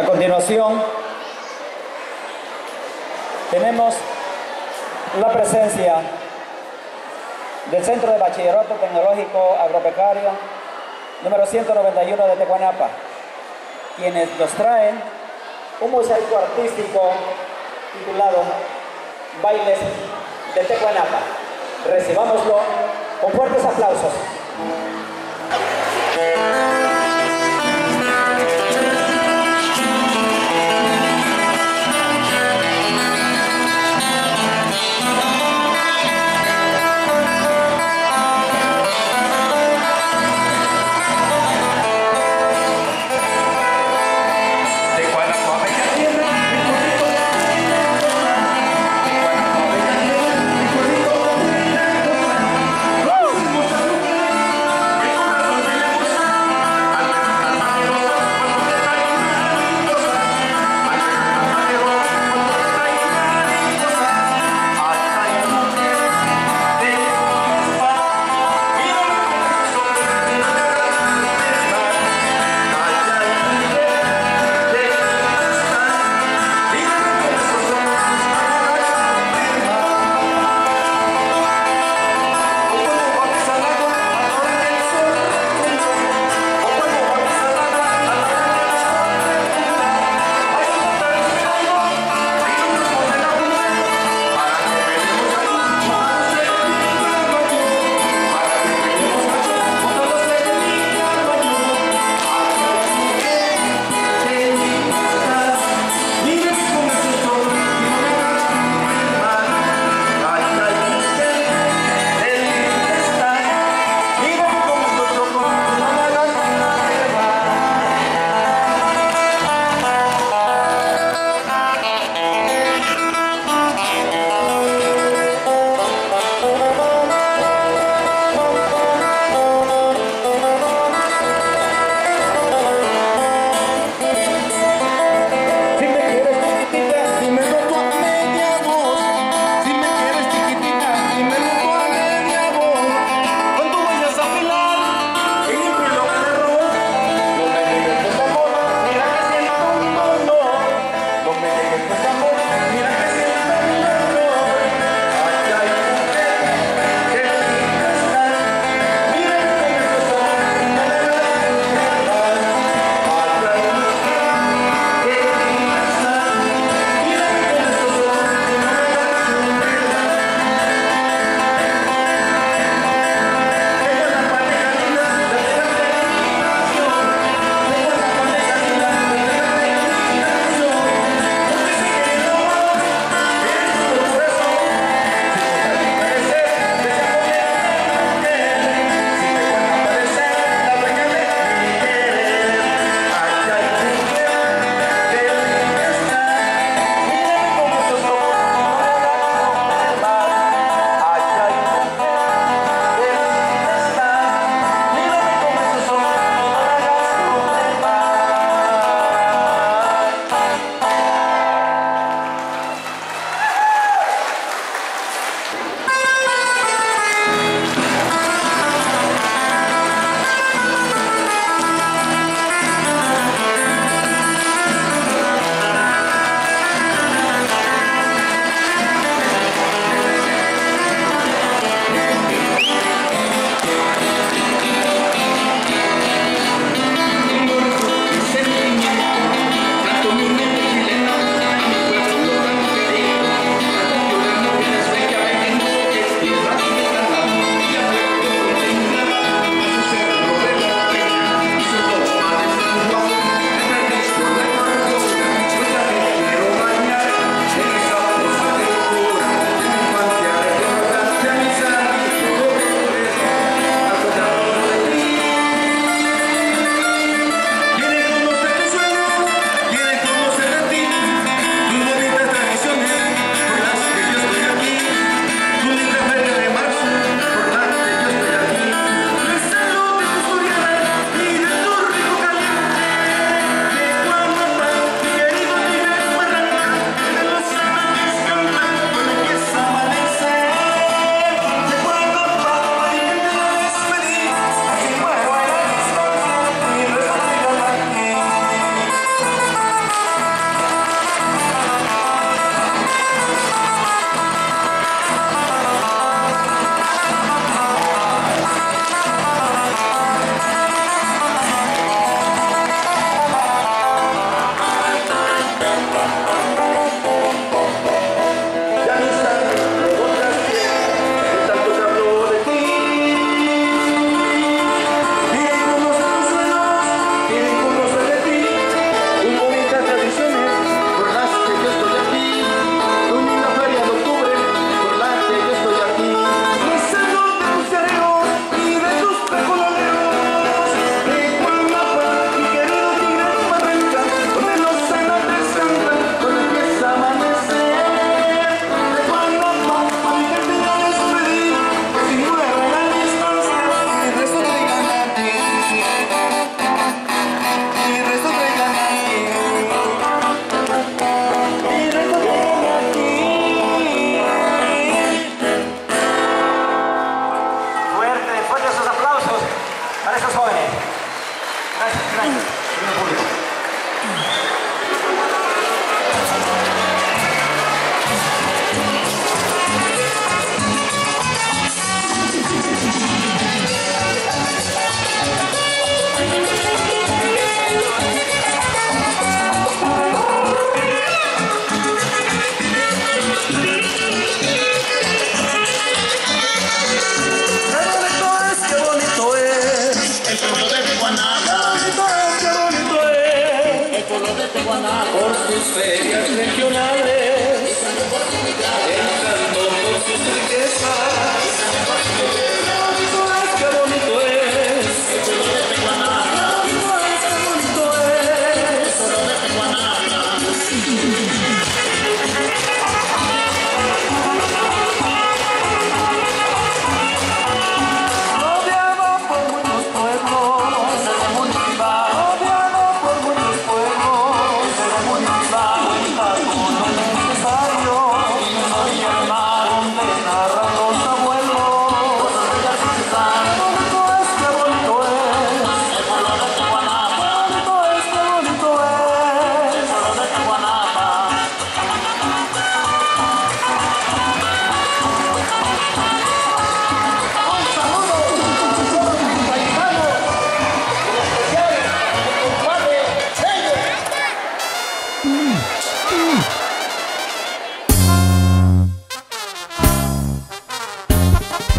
A continuación, tenemos la presencia del Centro de Bachillerato Tecnológico Agropecuario número 191 de Tecuanapa, quienes nos traen un mosaico artístico titulado Bailes de Tecuanapa. Recibámoslo con fuertes aplausos.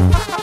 Mm-hmm.